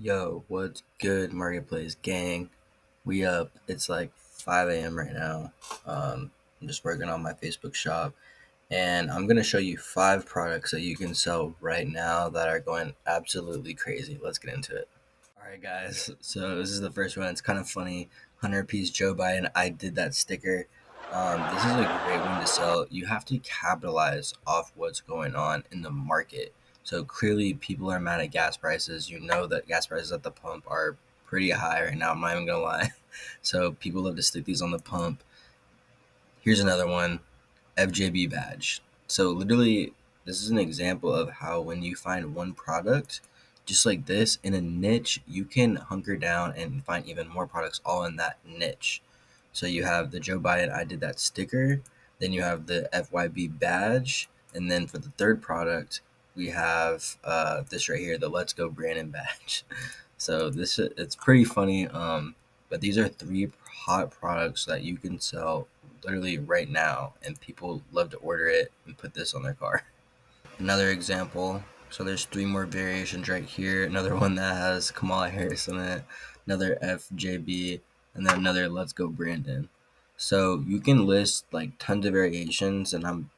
Yo, what's good, Marketplace gang? We up. It's like 5 a.m. right now. Um, I'm just working on my Facebook shop, and I'm gonna show you five products that you can sell right now that are going absolutely crazy. Let's get into it. All right, guys. So this is the first one. It's kind of funny. 100 piece Joe Biden. I did that sticker. Um, this is a great one to sell. You have to capitalize off what's going on in the market. So clearly, people are mad at gas prices. You know that gas prices at the pump are pretty high right now. I'm not even gonna lie. So people love to stick these on the pump. Here's another one, FJB badge. So literally, this is an example of how when you find one product, just like this in a niche, you can hunker down and find even more products all in that niche. So you have the Joe Biden I did that sticker, then you have the FJB badge, and then for the third product, we have uh, this right here, the Let's Go Brandon badge. So this it's pretty funny. Um, but these are three hot products that you can sell literally right now, and people love to order it and put this on their car. Another example. So there's three more variations right here. Another one that has Kamala Harris in it. Another FJB, and then another Let's Go Brandon. So you can list like tons of variations, and I'm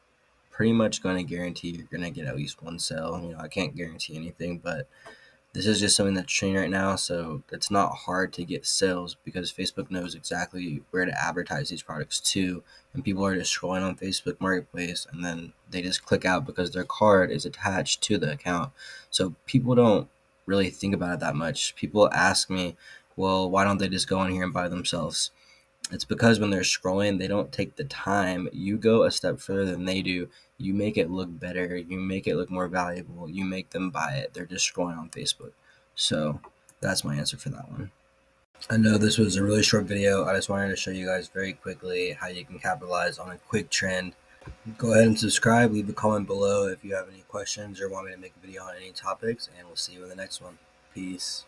pretty much going to guarantee you're going to get at least one sale. You know, I can't guarantee anything, but this is just something that's trending right now. So it's not hard to get sales because Facebook knows exactly where to advertise these products to. And people are just scrolling on Facebook Marketplace and then they just click out because their card is attached to the account. So people don't really think about it that much. People ask me, well, why don't they just go in here and buy themselves? It's because when they're scrolling, they don't take the time. You go a step further than they do. You make it look better. You make it look more valuable. You make them buy it. They're just scrolling on Facebook. So that's my answer for that one. I know this was a really short video. I just wanted to show you guys very quickly how you can capitalize on a quick trend. Go ahead and subscribe. Leave a comment below if you have any questions or want me to make a video on any topics. And we'll see you in the next one. Peace.